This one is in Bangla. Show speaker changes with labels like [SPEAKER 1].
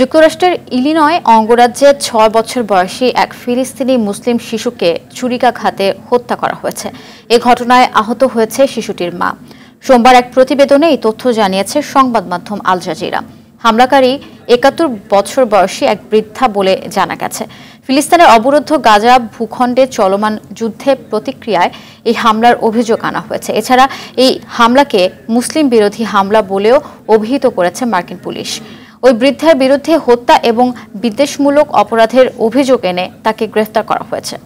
[SPEAKER 1] যুক্তরাষ্ট্রের ইলিনয় অঙ্গরাজ্যে ছয় বছর বয়সী এক ফিলিস্তিনি মুসলিম শিশুকে ছুরিকাঘাতে হত্যা করা হয়েছে। এ ঘটনায় আহত হয়েছে শিশুটির মা। সোমবার এক প্রতিবেদনে এই তথ্য জানিয়েছে সংবাদ মাধ্যম আল জাজিরা। হামলাকারী একাত্তর বছর বয়সী এক বৃদ্ধা বলে জানা গেছে। ফিলিস্তিনের অবরুদ্ধ গাজা ভূখণ্ডে চলমান যুদ্ধে প্রতিক্রিয়ায় এই হামলার অভিযোগ আনা হয়েছে। এছাড়া এই হামলাকে মুসলিম বিরোধী হামলা বলেও অভিহিত করেছে মার্কিন পুলিশ। ওই বৃদ্ধার বিরুদ্ধে হত্যা এবং বিদ্বেষমূলক অপরাধের অভিযোগ এনে তাকে গ্রেফতার করা হয়েছে।